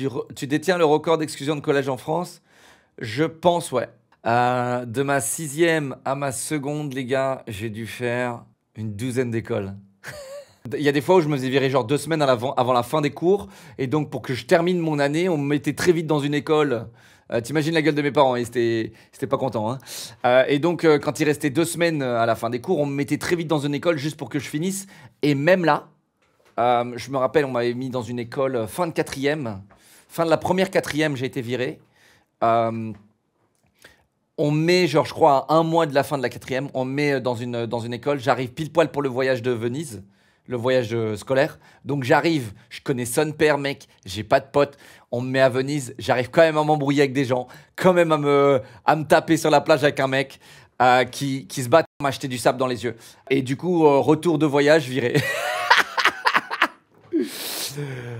tu, tu détiens le record d'exclusion de collège en France? Je pense, ouais. Euh, de ma sixième à ma seconde, les gars, j'ai dû faire une douzaine d'écoles. Il y a des fois où je me faisais virer genre deux semaines avant, la fin des cours. Et donc, pour que je termine mon année, on me mettait très vite dans une école. Euh, T'imagines la gueule de mes parents, ils étaient pas contents. Hein. Euh, et donc, quand il restait deux semaines à la fin des cours, on me mettait très vite dans une école juste pour que je finisse. Et même là, je me rappelle, on m'avait mis dans une école fin de quatrième. Fin de la première quatrième, j'ai été viré. Euh, on me met, genre, je crois, à un mois de la fin de la quatrième, on me met dans une, dans une école. J'arrive pile poil pour le voyage de Venise, le voyage euh, scolaire. Donc j'arrive, je connais son père, mec, j'ai pas de potes. On me met à Venise, j'arrive quand même à m'embrouiller avec des gens, quand même à me, à me taper sur la plage avec un mec euh, qui, qui se bat pour m'acheter du sable dans les yeux. Et du coup, retour de voyage viré.